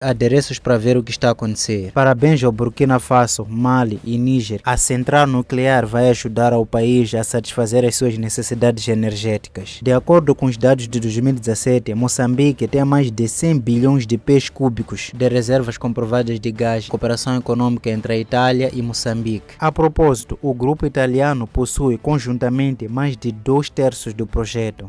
adereços para ver o que está a acontecer. Parabéns ao Burkina Faso, Mali e Níger. A central nuclear vai ajudar ao país a satisfazer as suas necessidades energéticas. De acordo com os dados de 2017, Moçambique tem mais de 100 bilhões de pés cúbicos de reservas comprovadas de gás, cooperação econômica entre a Itália e Moçambique. A propósito, o grupo italiano possui conjuntamente mais de dois terços do projeto.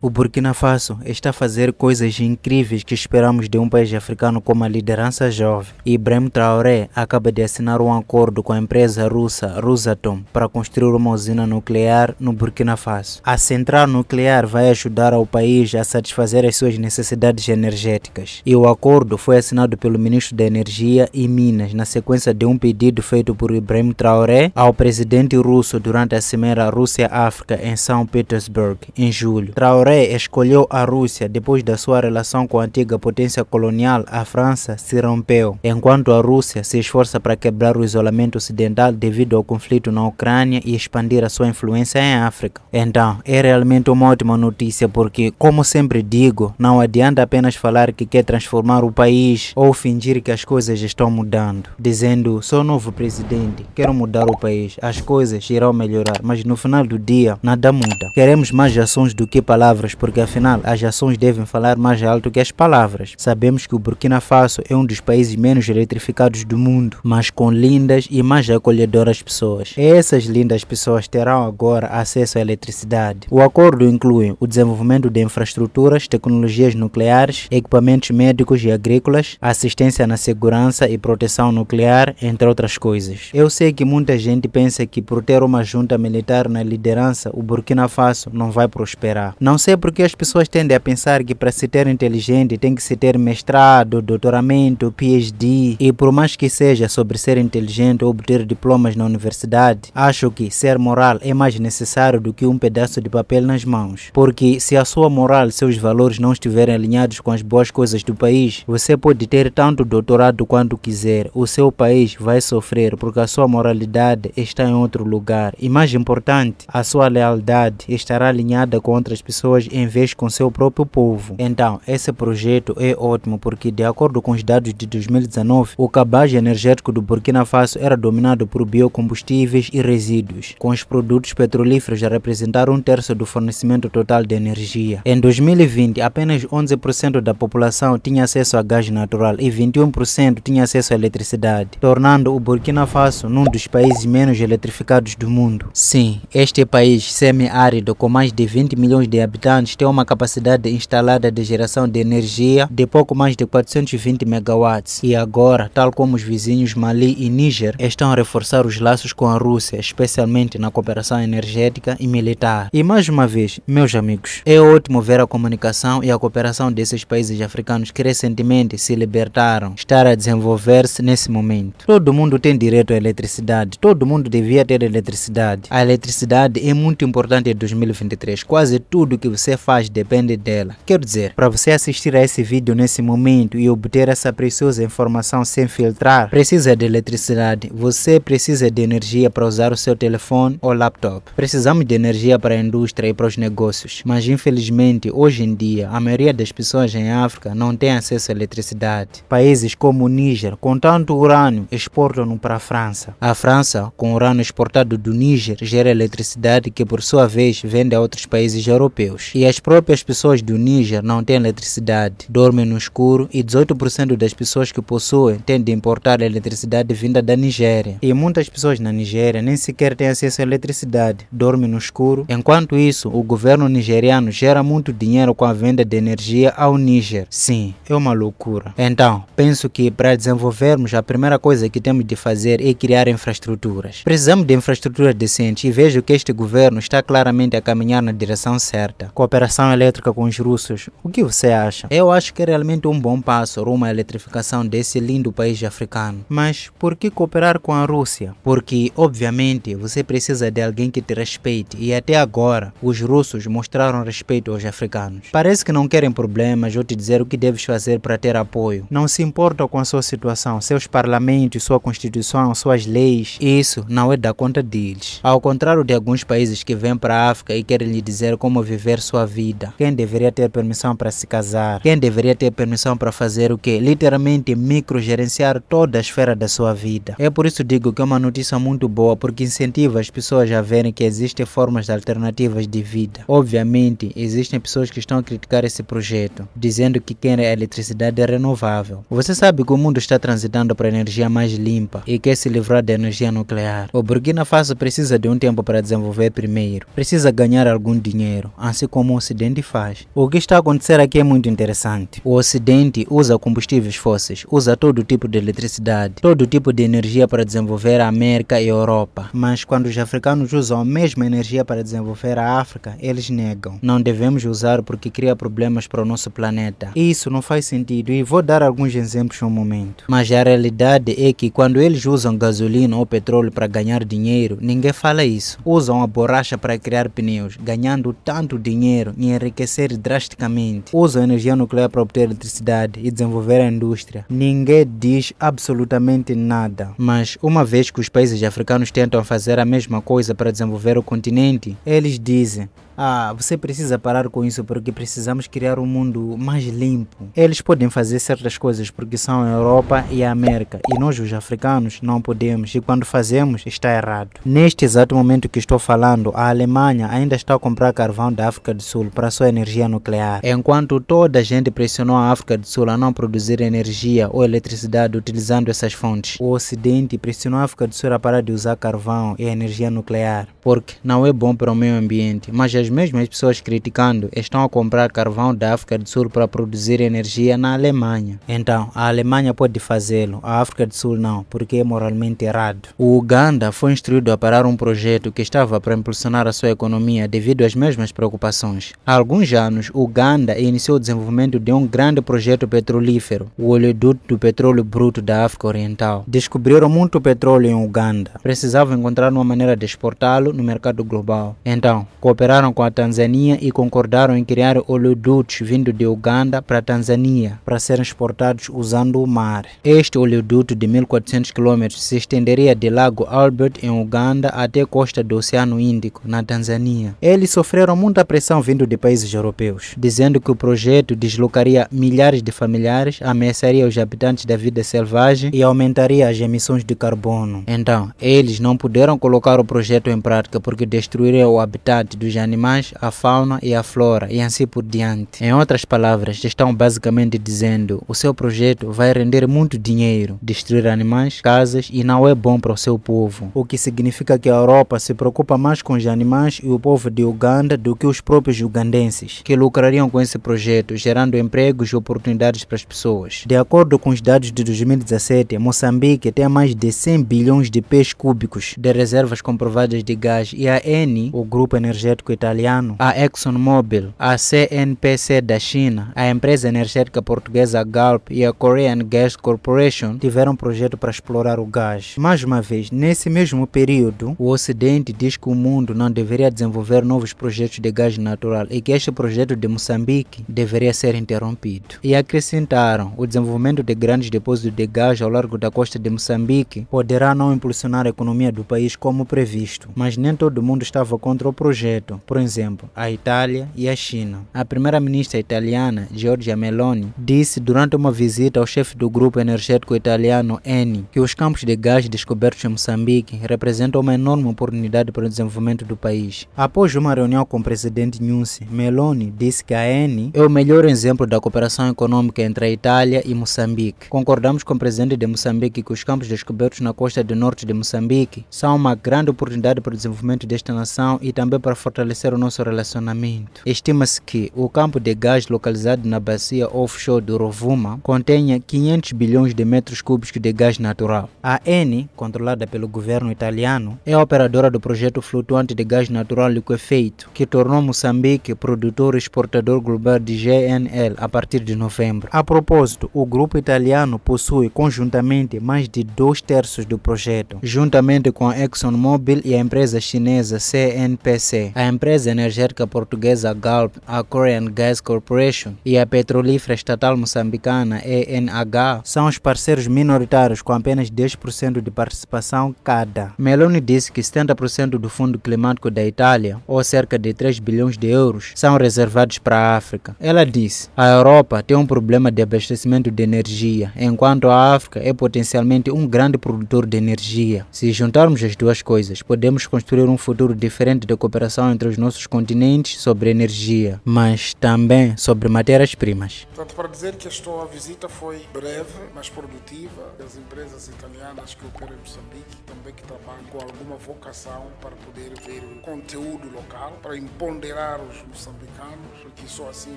O Burkina Faso está a fazer coisas incríveis que esperamos de um país africano como a liderança jovem. Ibrahim Traoré acaba de assinar um acordo com a empresa russa Rosatom para construir uma usina nuclear no Burkina Faso. A central nuclear vai ajudar ao país a satisfazer as suas necessidades energéticas. E o acordo foi assinado pelo ministro da Energia e Minas na sequência de um pedido feito por Ibrahim Traoré ao presidente russo durante a cimeira Rússia-África em São Petersburg em julho. Traoré Escolheu a Rússia depois da sua relação com a antiga potência colonial, a França, se rompeu, enquanto a Rússia se esforça para quebrar o isolamento ocidental devido ao conflito na Ucrânia e expandir a sua influência em África. Então, é realmente uma ótima notícia porque, como sempre digo, não adianta apenas falar que quer transformar o país ou fingir que as coisas estão mudando, dizendo sou novo presidente, quero mudar o país, as coisas irão melhorar, mas no final do dia nada muda. Queremos mais ações do que palavras palavras, porque afinal as ações devem falar mais alto que as palavras. Sabemos que o Burkina Faso é um dos países menos eletrificados do mundo, mas com lindas e mais acolhedoras pessoas. Essas lindas pessoas terão agora acesso à eletricidade. O acordo inclui o desenvolvimento de infraestruturas, tecnologias nucleares, equipamentos médicos e agrícolas, assistência na segurança e proteção nuclear, entre outras coisas. Eu sei que muita gente pensa que por ter uma junta militar na liderança, o Burkina Faso não vai prosperar. Não sei porque as pessoas tendem a pensar que para se ter inteligente tem que se ter mestrado, doutoramento, PhD e por mais que seja sobre ser inteligente ou obter diplomas na universidade, acho que ser moral é mais necessário do que um pedaço de papel nas mãos. Porque se a sua moral seus valores não estiverem alinhados com as boas coisas do país, você pode ter tanto doutorado quanto quiser, o seu país vai sofrer porque a sua moralidade está em outro lugar. E mais importante, a sua lealdade estará alinhada com outras pessoas pessoas em vez com seu próprio povo. Então, esse projeto é ótimo porque, de acordo com os dados de 2019, o cabaz energético do Burkina Faso era dominado por biocombustíveis e resíduos, com os produtos petrolíferos a representar um terço do fornecimento total de energia. Em 2020, apenas 11% da população tinha acesso a gás natural e 21% tinha acesso à eletricidade, tornando o Burkina Faso num dos países menos eletrificados do mundo. Sim, este país semi-árido com mais de 20 milhões de habitantes habitantes tem uma capacidade instalada de geração de energia de pouco mais de 420 megawatts. E agora, tal como os vizinhos Mali e Níger, estão a reforçar os laços com a Rússia, especialmente na cooperação energética e militar. E mais uma vez, meus amigos, é ótimo ver a comunicação e a cooperação desses países africanos que recentemente se libertaram estar a desenvolver-se nesse momento. Todo mundo tem direito à eletricidade, todo mundo devia ter eletricidade. A eletricidade é muito importante em 2023. Quase tudo que você faz depende dela. Quer dizer, para você assistir a esse vídeo nesse momento e obter essa preciosa informação sem filtrar, precisa de eletricidade. Você precisa de energia para usar o seu telefone ou laptop. Precisamos de energia para a indústria e para os negócios. Mas infelizmente, hoje em dia, a maioria das pessoas em África não tem acesso à eletricidade. Países como o Níger, com tanto urânio, exportam-no para a França. A França, com urânio exportado do Níger, gera eletricidade que por sua vez vende a outros países europeus. E as próprias pessoas do Níger não têm eletricidade, dormem no escuro e 18% das pessoas que possuem têm de importar eletricidade vinda da Nigéria. E muitas pessoas na Nigéria nem sequer têm acesso à eletricidade, dormem no escuro. Enquanto isso, o governo nigeriano gera muito dinheiro com a venda de energia ao Níger. Sim, é uma loucura. Então, penso que para desenvolvermos, a primeira coisa que temos de fazer é criar infraestruturas. Precisamos de infraestruturas decentes e vejo que este governo está claramente a caminhar na direção certa cooperação elétrica com os russos. O que você acha? Eu acho que é realmente um bom passo rumo à eletrificação desse lindo país africano. Mas por que cooperar com a Rússia? Porque, obviamente, você precisa de alguém que te respeite e até agora os russos mostraram respeito aos africanos. Parece que não querem problemas ou te dizer o que deves fazer para ter apoio. Não se importam com a sua situação, seus parlamentos, sua constituição, suas leis. Isso não é da conta deles. Ao contrário de alguns países que vêm para a África e querem lhe dizer como viver viver sua vida? Quem deveria ter permissão para se casar? Quem deveria ter permissão para fazer o quê? Literalmente microgerenciar toda a esfera da sua vida. É por isso digo que é uma notícia muito boa, porque incentiva as pessoas a verem que existem formas alternativas de vida. Obviamente, existem pessoas que estão a criticar esse projeto, dizendo que querem a eletricidade renovável. Você sabe que o mundo está transitando para energia mais limpa e quer se livrar da energia nuclear. O Burkina Faso precisa de um tempo para desenvolver primeiro. Precisa ganhar algum dinheiro, assim como o Ocidente faz. O que está a acontecer aqui é muito interessante. O Ocidente usa combustíveis fósseis, usa todo tipo de eletricidade, todo tipo de energia para desenvolver a América e a Europa. Mas quando os africanos usam a mesma energia para desenvolver a África, eles negam. Não devemos usar porque cria problemas para o nosso planeta. Isso não faz sentido e vou dar alguns exemplos no momento. Mas a realidade é que quando eles usam gasolina ou petróleo para ganhar dinheiro, ninguém fala isso. Usam a borracha para criar pneus, ganhando tanto dinheiro e enriquecer drasticamente. Usam energia nuclear para obter eletricidade e desenvolver a indústria. Ninguém diz absolutamente nada. Mas uma vez que os países africanos tentam fazer a mesma coisa para desenvolver o continente, eles dizem ah, você precisa parar com isso porque precisamos criar um mundo mais limpo. Eles podem fazer certas coisas porque são a Europa e a América e nós, os africanos, não podemos e quando fazemos está errado. Neste exato momento que estou falando, a Alemanha ainda está a comprar carvão da África do Sul para sua energia nuclear, enquanto toda a gente pressionou a África do Sul a não produzir energia ou eletricidade utilizando essas fontes. O Ocidente pressionou a África do Sul a parar de usar carvão e energia nuclear porque não é bom para o meio ambiente, mas as mesmas pessoas criticando estão a comprar carvão da África do Sul para produzir energia na Alemanha. Então, a Alemanha pode fazê-lo, a África do Sul não, porque é moralmente errado. O Uganda foi instruído a parar um projeto que estava para impulsionar a sua economia devido às mesmas preocupações. Há alguns anos, Uganda iniciou o desenvolvimento de um grande projeto petrolífero, o oleoduto do petróleo bruto da África Oriental. Descobriram muito petróleo em Uganda. Precisavam encontrar uma maneira de exportá-lo no mercado global. Então, cooperaram com a Tanzânia e concordaram em criar oleodutos vindo de Uganda para a Tanzânia para serem exportados usando o mar. Este oleoduto de 1400 km se estenderia de Lago Albert em Uganda até a costa do Oceano Índico na Tanzânia. Eles sofreram muita pressão vindo de países europeus, dizendo que o projeto deslocaria milhares de familiares, ameaçaria os habitantes da vida selvagem e aumentaria as emissões de carbono. Então, eles não puderam colocar o projeto em prática porque destruiria o habitat dos animais, a fauna e a flora e assim por diante. Em outras palavras, estão basicamente dizendo o seu projeto vai render muito dinheiro, destruir animais, casas e não é bom para o seu povo. O que significa que a Europa se preocupa mais com os animais e o povo de Uganda do que os próprios ugandenses, que lucrariam com esse projeto, gerando empregos e oportunidades para as pessoas. De acordo com os dados de 2017, Moçambique tem mais de 100 bilhões de pés cúbicos de reservas comprovadas de gás e a Eni, o grupo energético italiano, a ExxonMobil, a CNPC da China, a empresa energética portuguesa Galp e a Korean Gas Corporation tiveram um projeto para explorar o gás. Mais uma vez, nesse mesmo período, o Ocidente diz que o mundo não deveria desenvolver novos projetos de gás natural e que este projeto de Moçambique deveria ser interrompido. E acrescentaram, o desenvolvimento de grandes depósitos de gás ao largo da costa de Moçambique poderá não impulsionar a economia do país como previsto, mas nem todo mundo estava contra o projeto. Por exemplo, a Itália e a China. A primeira-ministra italiana, Giorgia Meloni, disse durante uma visita ao chefe do grupo energético italiano Eni que os campos de gás descobertos em Moçambique representam uma enorme oportunidade para o desenvolvimento do país. Após uma reunião com o presidente Nunzi, Meloni disse que a Eni é o melhor exemplo da cooperação econômica entre a Itália e Moçambique. Concordamos com o presidente de Moçambique que os campos descobertos na costa do norte de Moçambique são uma grande oportunidade para o desenvolvimento desta nação e também para fortalecer o nosso relacionamento. Estima-se que o campo de gás localizado na bacia offshore do Rovuma contenha 500 bilhões de metros cúbicos de gás natural. A Eni, controlada pelo governo italiano, é operadora do projeto flutuante de gás natural liquefeito, que tornou Moçambique produtor e exportador global de GNL a partir de novembro. A propósito, o grupo italiano possui conjuntamente mais de dois terços do projeto, juntamente com a ExxonMobil e a empresa chinesa CNPC. A empresa empresa energética portuguesa Galp, a Korean Gas Corporation e a petrolífera estatal moçambicana ENH são os parceiros minoritários com apenas 10% de participação cada. Meloni disse que 70% do Fundo Climático da Itália, ou cerca de 3 bilhões de euros, são reservados para a África. Ela disse: a Europa tem um problema de abastecimento de energia, enquanto a África é potencialmente um grande produtor de energia. Se juntarmos as duas coisas, podemos construir um futuro diferente de cooperação entre os nossos continentes sobre energia, mas também sobre matérias-primas. Portanto, para dizer que esta visita foi breve, mas produtiva, as empresas italianas que operam em Moçambique também que trabalham com alguma vocação para poder ver o conteúdo local, para empoderar os moçambicanos, que só assim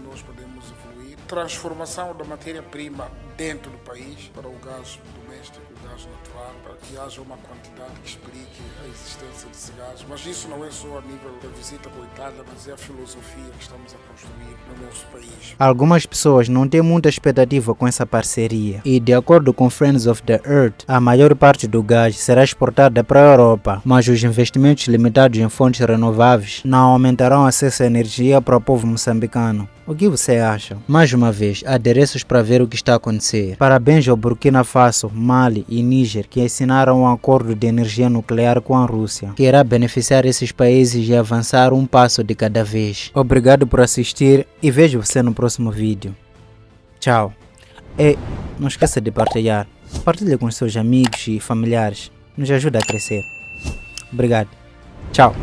nós podemos evoluir. Transformação da matéria-prima dentro do país para o gás doméstico, gás natural, para que haja uma quantidade que explique a existência desse gás. Mas isso não é só a nível da visita para a Itália, mas é a filosofia que estamos a construir no nosso país. Algumas pessoas não têm muita expectativa com essa parceria e, de acordo com Friends of the Earth, a maior parte do gás será exportada para a Europa, mas os investimentos limitados em fontes renováveis não aumentarão acesso à energia para o povo moçambicano. O que você acha? Mais uma vez, adereços para ver o que está a acontecer. Parabéns ao Burkina Faso, Mali e Níger que assinaram um acordo de energia nuclear com a Rússia, que irá beneficiar esses países e avançar um passo de cada vez. Obrigado por assistir e vejo você no próximo vídeo. Tchau. E não esqueça de partilhar. Partilhe com seus amigos e familiares. Nos ajuda a crescer. Obrigado. Tchau.